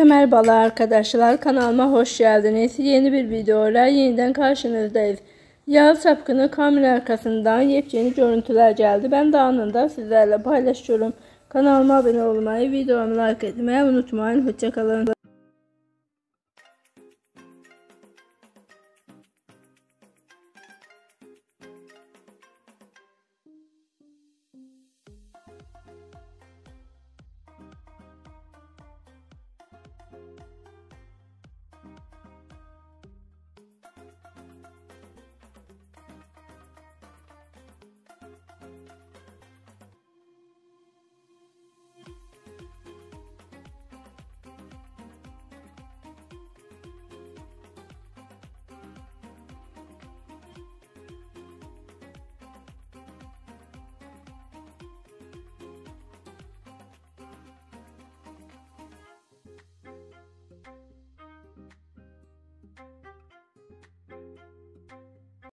Herkese merhabalar arkadaşlar. Kanalıma hoş geldiniz. Yeni bir videoyla yeniden karşınızdayız. Yalı Çapkını kamera arkasından yepyeni görüntüler geldi. Ben de anında sizlerle paylaşıyorum. Kanalıma abone olmayı, videomu like etmeyi unutmayın. Hoşçakalın.